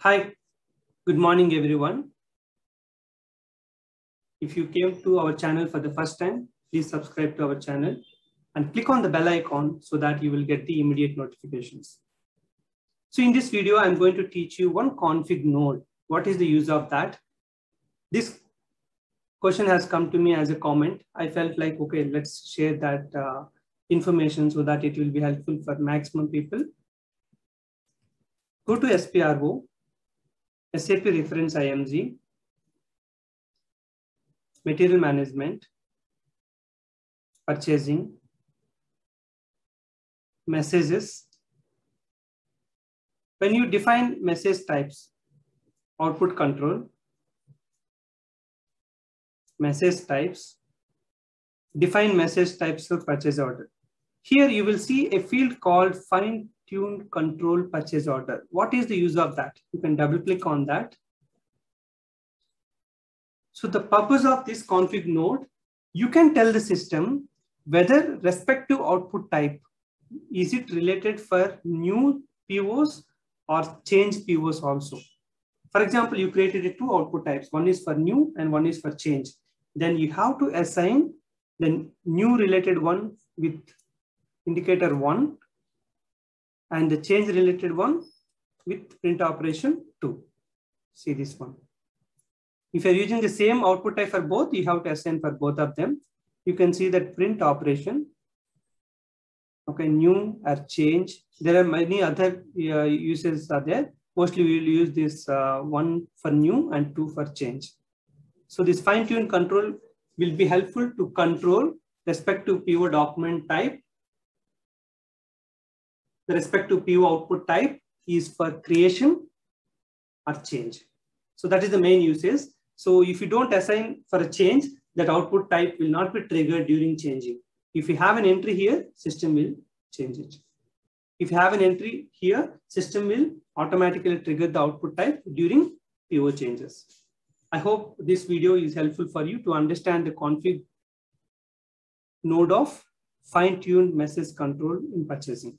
Hi, good morning, everyone. If you came to our channel for the first time, please subscribe to our channel and click on the bell icon so that you will get the immediate notifications. So in this video, I'm going to teach you one config node. What is the use of that? This question has come to me as a comment. I felt like, okay, let's share that uh, information so that it will be helpful for maximum people. Go to SPRO, SAP reference IMG, material management, purchasing, messages. When you define message types, output control, message types, define message types for purchase order. Here you will see a field called fine tuned control purchase order. What is the use of that? You can double click on that. So the purpose of this config node, you can tell the system whether respective output type, is it related for new POs or change POs also. For example, you created two output types. One is for new and one is for change. Then you have to assign the new related one with indicator one and the change related one with print operation two. See this one. If you're using the same output type for both, you have to assign for both of them. You can see that print operation. Okay, new or change. There are many other uh, uses are there. Mostly we will use this uh, one for new and two for change. So this fine tune control will be helpful to control respect to PO document type the respective PO output type is for creation or change. So that is the main uses. So if you don't assign for a change, that output type will not be triggered during changing. If you have an entry here, system will change it. If you have an entry here, system will automatically trigger the output type during PO changes. I hope this video is helpful for you to understand the config node of fine-tuned message control in purchasing.